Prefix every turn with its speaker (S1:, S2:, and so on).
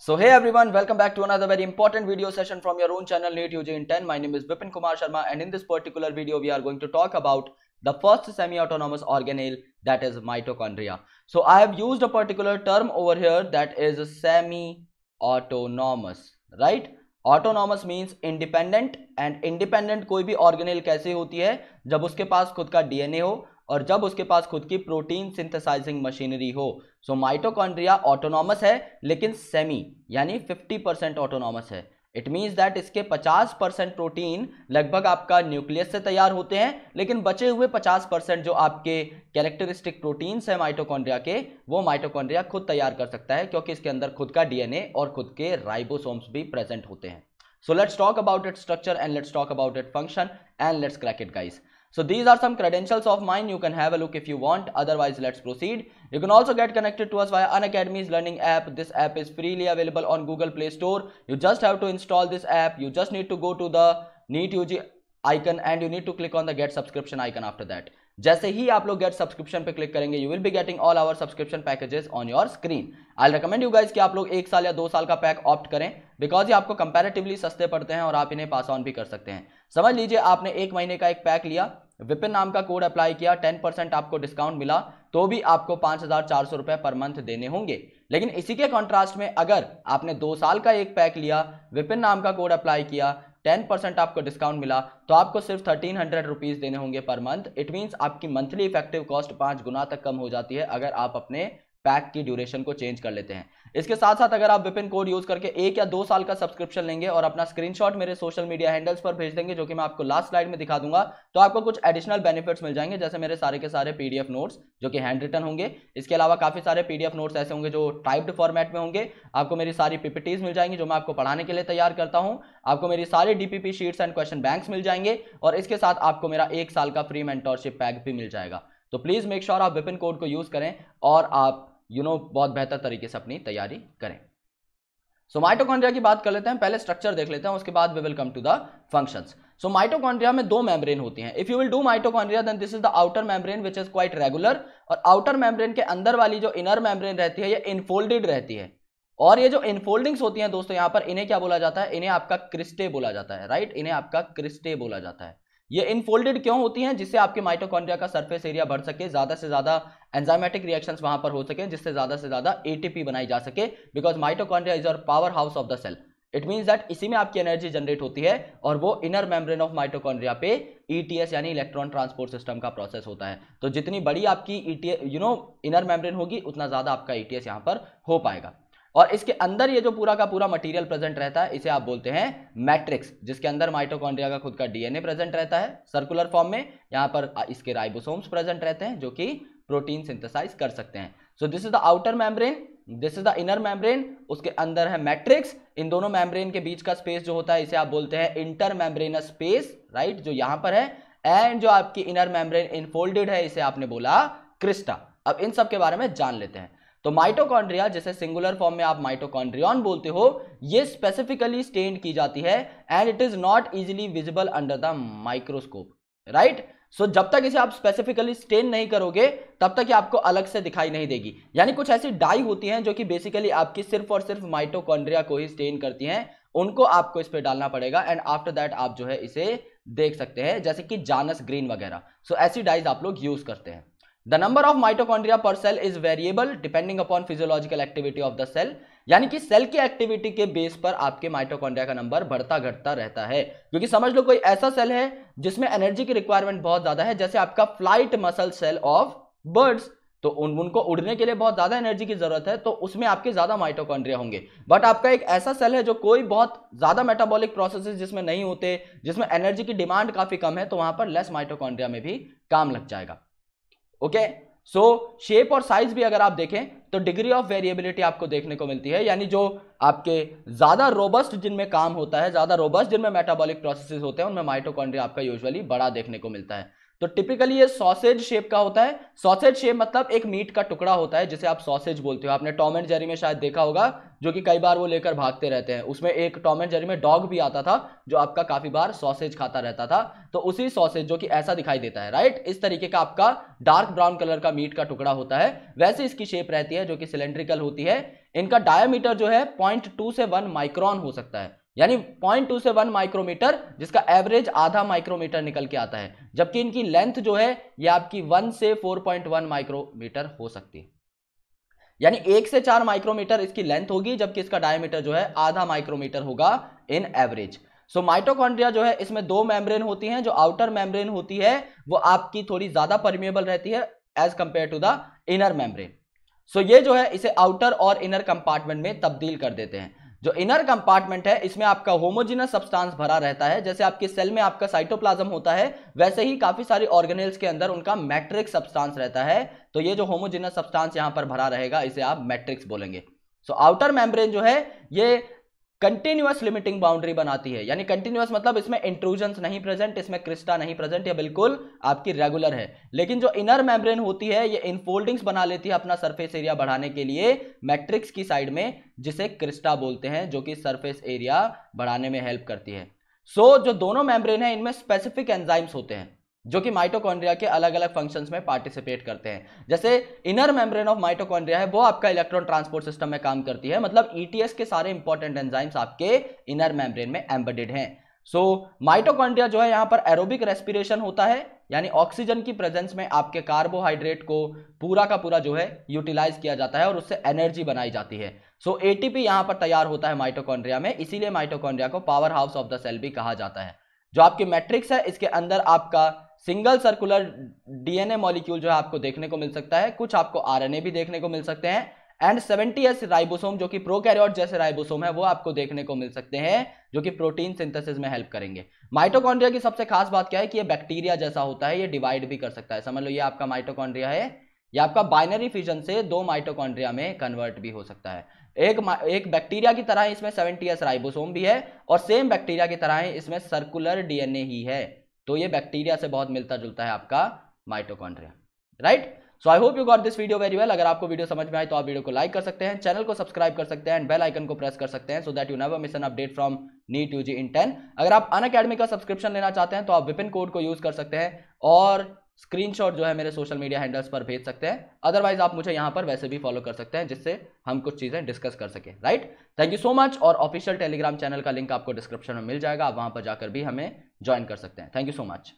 S1: So hey everyone, welcome back to another very important video session from your own channel NEET UG in 10. My name is Vipin Kumar Sharma and in this particular video we are going to talk about the first semi-autonomous organelle that is mitochondria. So I have used a particular term over here that is semi-autonomous, right? Autonomous means independent and independent कोई भी organelle कैसे होती है जब उसके पास खुद का DNA हो और जब उसके पास खुद की प्रोटीन सिंथेसाइजिंग मशीनरी हो सो माइटोकॉन्ड्रिया ऑटोनॉमस है, लेकिन सेमी यानी 50 परसेंट ऑटोनॉमस है। इट मीन्स दैट इसके 50 परसेंट प्रोटीन लगभग आपका न्यूक्लियस से तैयार होते हैं, लेकिन बचे हुए 50 परसेंट जो आपके कैरेक्टरिस्टिक प्रोटीन्स है माइटोकॉन्ड्रिया के, वो माइटोकॉन्ड्रिया खुद तैयार कर सकता है, क्योंकि इसके अंदर खुद का डीएनए और खुद के राइबोसोम्स भी प्रेजेंट होते हैं। So let's talk about it structure and let's talk about it function and let's crack it guys So these are some credentials of mine. You can have a look if you want. Otherwise, let's proceed. You can also get connected to us via Unacademy's learning app. This app is freely available on Google Play Store. You just have to install this app. You just need to go to the NEET UG icon and you need to click on the get subscription icon after that. जैसे ही आप लोग get subscription पे click करेंगे you will be getting all our subscription packages on your screen I recommend you guys कि आप लोग एक साल या दो साल का पैक ऑप्ट करें बिकॉज़ ये आपको कंपेरेटिवली सस्ते पड़ते हैं और आप इन्हें पास ऑन भी कर सकते हैं। समझ लीजिए, आपने एक महीने का एक पैक लिया विपिन नाम का कोड अप्लाई किया टेन परसेंट आपको डिस्काउंट मिला तो भी आपको पाँच हज़ार चार सौ रुपए पर मंथ देने होंगे। लेकिन इसी के कॉन्ट्रास्ट में अगर आपने दो साल का एक पैक लिया विपिन नाम का कोड अप्लाई किया टेन परसेंट आपको डिस्काउंट मिला तो आपको सिर्फ़ थर्टीन हंड्रेड रुपीज़ देने होंगे पर मंथ इट मीन्स आपकी मंथली इफ़ेक्टिव कॉस्ट पाँच गुना तक कम हो जाती है अगर आप अपने पैक की ड्यूरेशन को चेंज कर लेते हैं। इसके साथ साथ अगर आप विपिन कोड यूज़ करके एक या दो साल का सब्सक्रिप्शन लेंगे और अपना स्क्रीनशॉट मेरे सोशल मीडिया हैंडल्स पर भेज देंगे, जो कि मैं आपको लास्ट स्लाइड में दिखा दूँगा तो आपको कुछ एडिशनल बेनिफिट्स मिल जाएँगे, जैसे मेरे सारे के सारे पीडीएफ नोट्स जो कि हैंड रिटन होंगे। इसके अलावा काफ़ी सारे पीडीएफ नोट्स ऐसे होंगे जो टाइप्ड फॉर्मेट में होंगे। आपको मेरी सारी पीपीटीज मिल जाएँगी, जो मैं आपको पढ़ाने के लिए तैयार करता हूँ। आपको मेरी सारी DPP sheets and question banks मिल जाएँगे और इसके साथ आपको मेरा एक साल का फ्री मेंटोरशिप पैक भी मिल जाएगा। तो प्लीज़ मेक श्योर आप विपिन कोड को यूज़ करें और आप यू नो बहुत बेहतर तरीके से अपनी तैयारी करें। सो so, माइटोकॉन्ड्रिया की बात कर लेते हैं पहले स्ट्रक्चर देख लेते हैं उसके बाद we will come to the functions so mitochondria में दो मेम्ब्रेन होती हैं। If you will do mitochondria then this is the outer membrane which is quite regular और आउटर मेम्ब्रेन के अंदर वाली जो इनर मेम्ब्रेन रहती है ये इनफोल्डेड रहती है। और ये जो इनफोल्डिंग्स होती हैं दोस्तों यहाँ पर इन्हें क्या बोला जाता है? इन्हें आपका क्रिस्टे बोला जाता है राइट इन्हें आपका क्रिस्टे बोला जाता है। ये इनफोल्डेड क्यों होती हैं? जिससे आपके माइटोकॉन्ड्रिया का सरफेस एरिया बढ़ सके ज़्यादा से ज़्यादा एंजाइमेटिक रिएक्शंस वहाँ पर हो सके, जिससे ज़्यादा से ज़्यादा एटीपी बनाई जा सके बिकॉज़ माइटोकॉन्ड्रिया इज़ और power house of the cell it mean that इसी में आपकी एनर्जी जनरेट होती है, और वो इनर मेम्ब्रेन ऑफ़ माइटोकॉन्ड्रिया पे ईटीएस यानी इलेक्ट्रॉन ट्रांसपोर्ट सिस्टम का प्रोसेस होता है। तो जितनी बड़ी आपकी ETS you know inner membrane होगी, उतना ज़्यादा आपका ईटीएस यहाँ पर हो पाएगा। और इसके अंदर ये जो पूरा का पूरा मटेरियल प्रेजेंट रहता है, इसे आप बोलते हैं मैट्रिक्स जिसके अंदर माइटोकॉन्ड्रिया का खुद का डीएनए प्रेजेंट रहता है सर्कुलर फॉर्म में। यहाँ पर इसके राइबोसोम्स प्रेजेंट रहते हैं, जो कि प्रोटीन सिंथेसाइज कर सकते हैं। So this is the outer membrane this is the inner membrane उसके अंदर है मैट्रिक्स इन दोनों मेम्ब्रेन के बीच का स्पेस जो होता है, इसे आप बोलते हैं इंटर मेम्ब्रेनस स्पेस राइट जो यहाँ पर है। एंड जो आपकी इनर मेम्ब्रेन इनफोल्डेड है, इसे आपने बोला क्रिस्टा अब इन सब के बारे में जान लेते हैं। तो माइटोकॉन्ड्रिया जैसे सिंगुलर फॉर्म में आप माइटोकॉन्ड्रियन बोलते हो, ये स्पेसिफिकली स्टेन्ड की जाती है। And it is not easily visible under the microscope right so so, जब तक इसे आप स्पेसिफिकली स्टेन नहीं करोगे तब तक ये आपको अलग से दिखाई नहीं देगी। यानी कुछ ऐसी डाई होती हैं जो कि बेसिकली आपकी सिर्फ़ और सिर्फ़ माइटोकॉन्ड्रिया को ही स्टेन करती हैं उनको आपको इस पर डालना पड़ेगा एंड आफ्टर दैट आप जो है इसे देख सकते हैं जैसे कि जानस ग्रीन वगैरह। सो so, ऐसी डाइज आप लोग यूज़ करते हैं। The number of mitochondria per cell is variable depending upon physiological activity of the cell यानी कि सेल की एक्टिविटी के बेस पर आपके माइटोकॉन्ड्रिया का नंबर बढ़ता घटता रहता है। क्योंकि समझ लो कोई ऐसा सेल है जिसमें एनर्जी की रिक्वायरमेंट बहुत ज़्यादा है, जैसे आपका flight muscle cell of birds तो उन, उनको उड़ने के लिए बहुत ज़्यादा एनर्जी की ज़रूरत है तो उसमें आपके ज़्यादा माइटोकॉन्ड्रिया होंगे। बट आपका एक ऐसा सेल है जो कोई बहुत ज़्यादा मेटाबॉलिक प्रोसेसेस जिसमें नहीं होते, जिसमें एनर्जी की डिमांड काफ़ी कम है तो वहाँ पर लेस माइटोकॉन्ड्रिया में भी काम लग जाएगा। ओके सो शेप और साइज़ भी अगर आप देखें तो डिग्री ऑफ़ वेरिएबिलिटी आपको देखने को मिलती है। यानी जो आपके ज़्यादा रोबस्ट जिनमें काम होता है, ज़्यादा रोबस्ट जिनमें मेटाबॉलिक प्रोसेसेस होते हैं, उनमें माइटोकॉन्ड्रिया आपका यूजुअली बड़ा देखने को मिलता है। तो टिपिकली ये सॉसेज शेप का होता है। सॉसेज शेप मतलब एक मीट का टुकड़ा होता है, जिसे आप सॉसेज बोलते हो। आपने टॉम एंड जेरी में शायद देखा होगा, जो कि कई बार वो लेकर भागते रहते हैं। उसमें एक टॉम एंड जेरी में डॉग भी आता था, जो आपका काफ़ी बार सॉसेज खाता रहता था। तो उसी सॉसेज जो कि ऐसा दिखाई देता है राइट इस तरीके का आपका डार्क ब्राउन कलर का मीट का टुकड़ा होता है। वैसे इसकी शेप रहती है, जो कि सिलेंड्रिकल होती है। इनका डायमीटर जो है पॉइंट से वन माइक्रॉन हो सकता है। यानी पॉइंट टू से वन माइक्रोमीटर जिसका एवरेज आधा माइक्रोमीटर निकल के आता है, जबकि इनकी लेंथ जो है, ये आपकी वन से फोर पॉइंट वन माइक्रोमीटर हो सकती है। यानी एक से चार माइक्रोमीटर इसकी लेंथ होगी, जबकि इसका डायमीटर जो है, आधा माइक्रोमीटर होगा इन एवरेज सो माइटोकॉन्ड्रिया जो है, इसमें दो मेम्ब्रेन होती हैं, जो आउटर मेम्ब्रेन होती है, वो आपकी थोड़ी ज़्यादा परमिएबल रहती है as compared to the inner membrane so ये जो है, इसे आउटर और इनर कंपार्टमेंट में तब्दील कर देते हैं। जो इनर कंपार्टमेंट है, इसमें आपका होमोजिनस सब्सटेंस भरा रहता है। जैसे आपके सेल में आपका साइटोप्लाज्म होता है, वैसे ही काफ़ी सारे ऑर्गेनेल्स के अंदर उनका मैट्रिक्स सब्सटेंस रहता है। तो ये जो होमोजिनस सब्सटेंस यहाँ पर भरा रहेगा, इसे आप मैट्रिक्स बोलेंगे। सो आउटर मेम्ब्रेन जो है, ये कंटिन्यूस लिमिटिंग बाउंड्री बनाती है। यानी कंटिन्यूस मतलब इसमें इंट्रूजन नहीं प्रेजेंट इसमें क्रिस्टा नहीं प्रेजेंट ये बिल्कुल आपकी रेगुलर है। लेकिन जो इनर मेम्ब्रेन होती है ये इनफोल्डिंग्स बना लेती है अपना सरफेस एरिया बढ़ाने के लिए मैट्रिक्स की साइड में जिसे क्रिस्टा बोलते हैं जो कि सरफेस एरिया बढ़ाने में हेल्प करती है। सो so, जो दोनों मेम्ब्रेन है इनमें स्पेसिफिक एंजाइम्स होते हैं। जो कि माइटोकॉन्ड्रिया के अलग अलग फ़ंक्शंस में पार्टिसिपेट करते हैं। जैसे इनर मेम्ब्रेन ऑफ़ माइटोकॉन्ड्रिया है वो आपका इलेक्ट्रॉन ट्रांसपोर्ट सिस्टम में काम करती है। मतलब ईटीएस के सारे इंपॉर्टेंट एंजाइम्स आपके इनर मेम्ब्रेन में एम्बेडेड हैं। सो माइटोकॉन्ड्रिया जो है यहाँ पर एरोबिक रेस्पिरेशन होता है यानी ऑक्सीजन की प्रेजेंस में आपके कार्बोहाइड्रेट को पूरा का पूरा जो है यूटिलाइज किया जाता है और उससे एनर्जी बनाई जाती है। सो so, एटीपी यहाँ पर तैयार होता है माइटोकॉन्ड्रिया में इसीलिए माइटोकॉन्ड्रिया को power house of the cell भी कहा जाता है। जो आपकी मैट्रिक्स है इसके अंदर आपका सिंगल सर्कुलर डीएनए मॉलिक्यूल जो है आपको देखने को मिल सकता है, कुछ आपको आरएनए भी देखने को मिल सकते हैं एंड 70 एस राइबोसोम जो कि प्रोकैरियोट जैसे राइबोसोम है, वो आपको देखने को मिल सकते हैं, जो कि प्रोटीन सिंथेसिस में हेल्प करेंगे। माइटोकॉन्ड्रिया की सबसे खास बात क्या है कि ये बैक्टीरिया जैसा होता है, ये डिवाइड भी कर सकता है। समझ लो ये आपका माइटोकॉन्ड्रिया है, ये आपका बाइनरी फ्यूजन से दो माइटोकॉन्ड्रिया में कन्वर्ट भी हो सकता है। एक एक बैक्टीरिया की तरह इसमें सेवेंटी एस राइबोसोम भी है, और सेम बैक्टीरिया की तरह इसमें सर्कुलर डीएनए ही है। तो ये बैक्टीरिया से बहुत मिलता जुलता है आपका mitochondria right so I hope you got this video very well अगर आपको वीडियो समझ में आए तो आप वीडियो को लाइक कर सकते हैं चैनल को सब्सक्राइब कर सकते हैं एंड बेल आइकन को प्रेस कर सकते हैं so that you never miss an update from NEET UG in ten अगर आप अन अकेडमी का सब्सक्रिप्शन लेना चाहते हैं तो आप विपिन कोड को यूज़ कर सकते हैं और स्क्रीनशॉट जो है मेरे सोशल मीडिया हैंडल्स पर भेज सकते हैं। अदरवाइज़ आप मुझे यहाँ पर वैसे भी फॉलो कर सकते हैं, जिससे हम कुछ चीज़ें डिस्कस कर सकें right thank you so much और ऑफिशियल टेलीग्राम चैनल का लिंक आपको डिस्क्रिप्शन में मिल जाएगा। आप वहाँ पर जाकर भी हमें ज्वाइन कर सकते हैं। Thank you so much